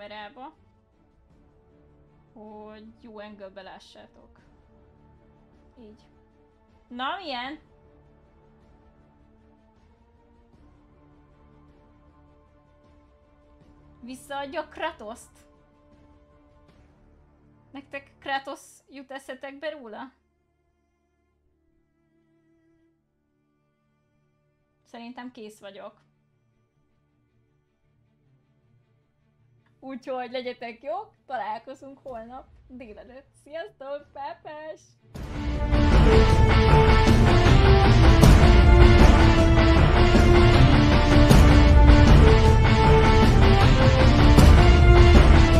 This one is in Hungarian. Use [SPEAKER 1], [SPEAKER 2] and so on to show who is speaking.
[SPEAKER 1] kamerába, hogy jó angle lássátok. Így. Na, milyen? Visszaadja Kratoszt? Nektek Kratos jut eszetekbe róla? Szerintem kész vagyok. Úgyhogy legyetek jók, találkozunk holnap délelőtt. Sziasztok, Pepes!